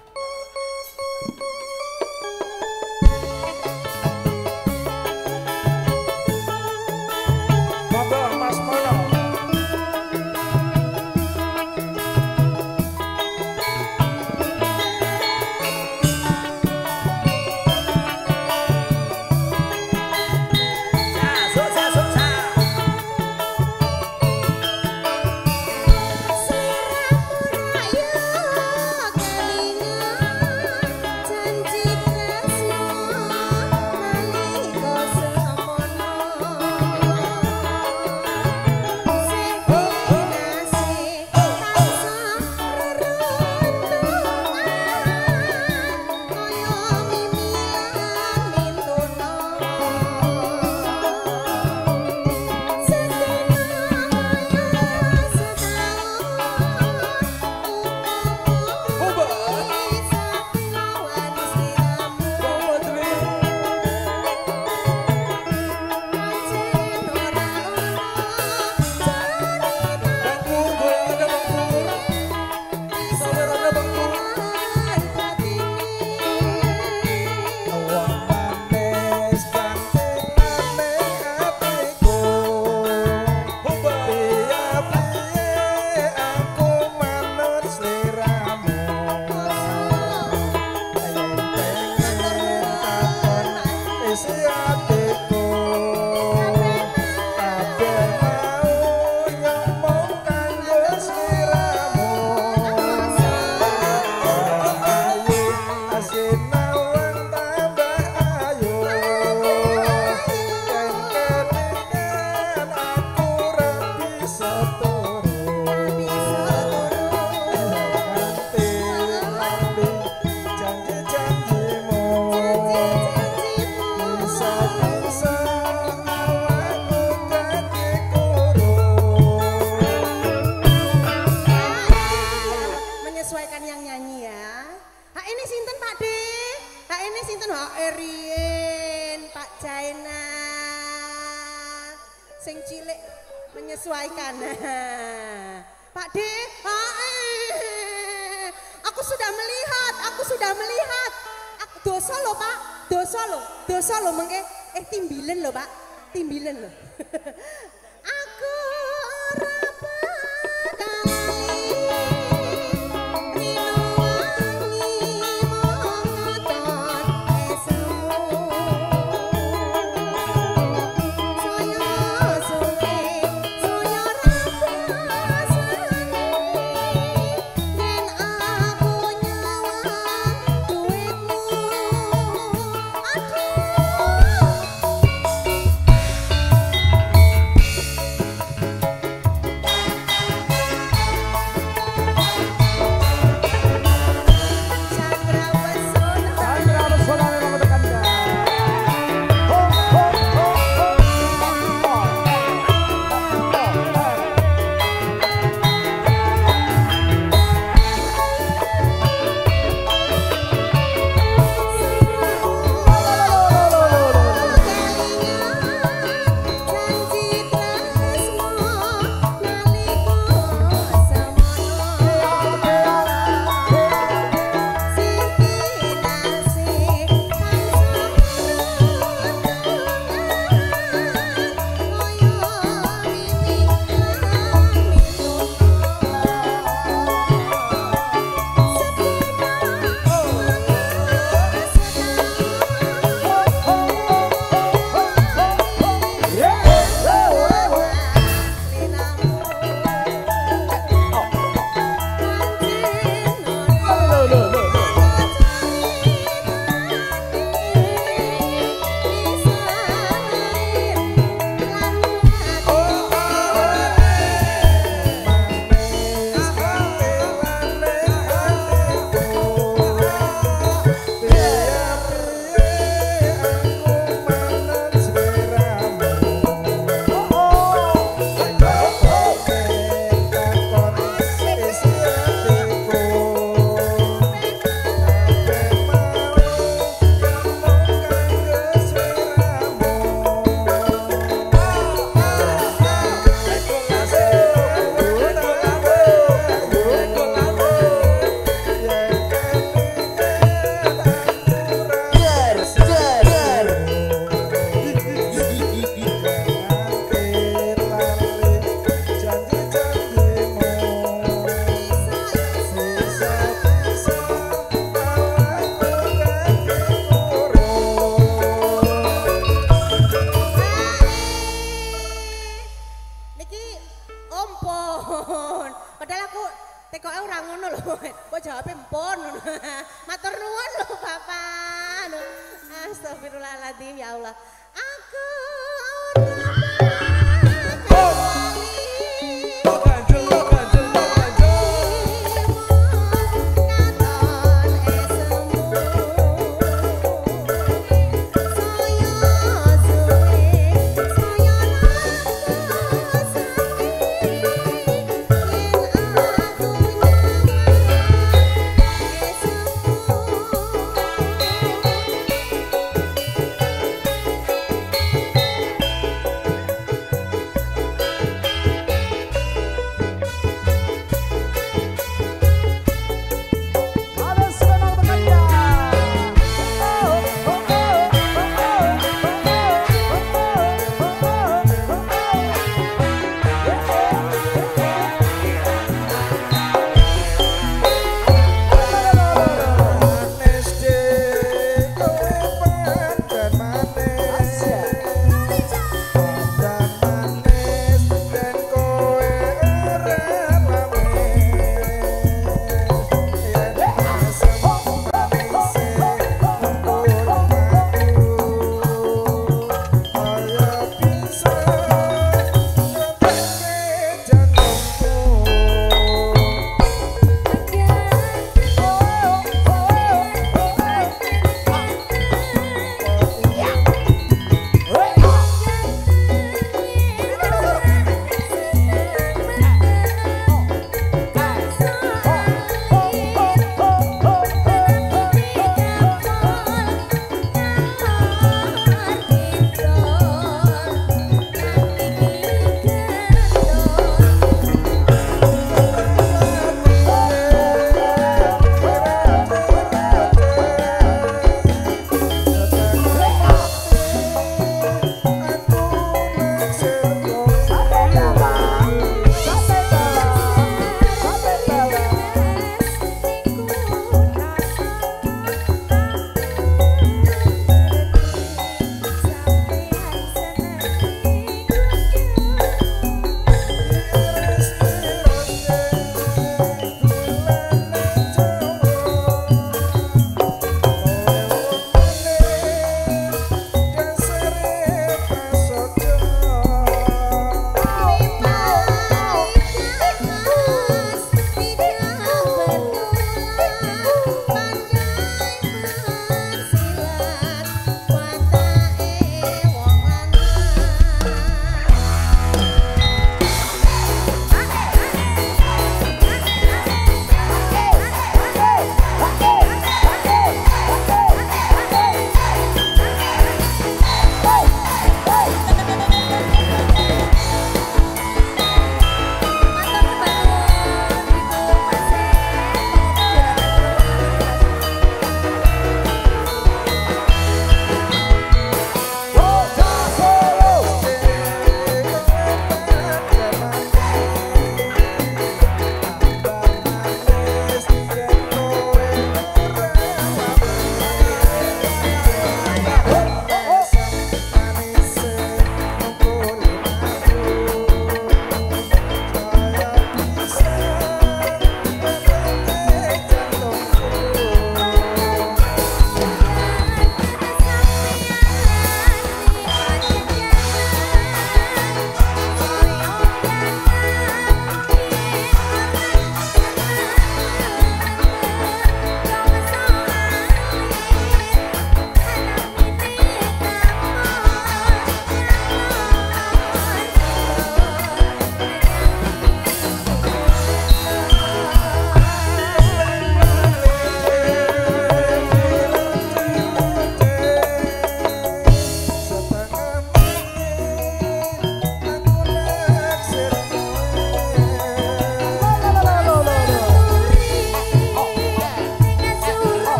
you sing cilik menyesuaikan. Pak D, e. aku sudah melihat, aku sudah melihat. Aku, dosa Pak, dosa loh, dosa loh mengke. Eh timbilen loh Pak, timbilen loh. ngono lho. Kok jawabe empon ngono. Matur nuwun lho Bapak. Astagfirullahaladzim ya Allah.